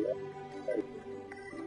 película